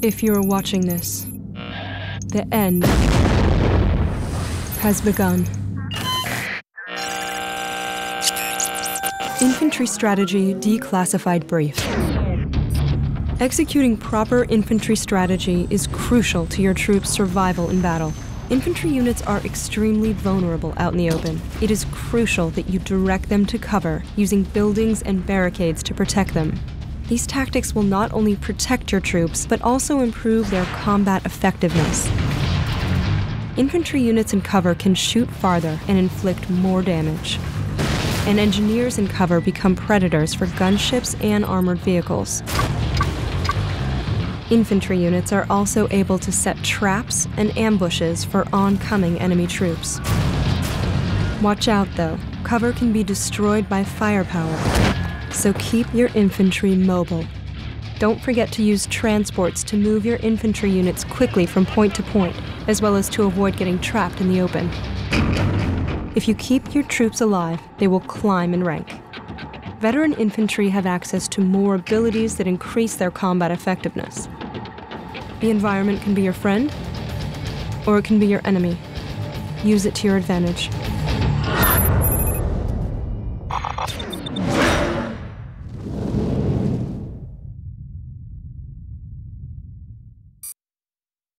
If you are watching this, the end has begun. Infantry Strategy Declassified Brief. Executing proper infantry strategy is crucial to your troops' survival in battle. Infantry units are extremely vulnerable out in the open. It is crucial that you direct them to cover using buildings and barricades to protect them. These tactics will not only protect your troops, but also improve their combat effectiveness. Infantry units in cover can shoot farther and inflict more damage. And engineers in cover become predators for gunships and armored vehicles. Infantry units are also able to set traps and ambushes for oncoming enemy troops. Watch out though, cover can be destroyed by firepower, so keep your infantry mobile. Don't forget to use transports to move your infantry units quickly from point to point, as well as to avoid getting trapped in the open. If you keep your troops alive, they will climb in rank. Veteran infantry have access to more abilities that increase their combat effectiveness. The environment can be your friend, or it can be your enemy. Use it to your advantage.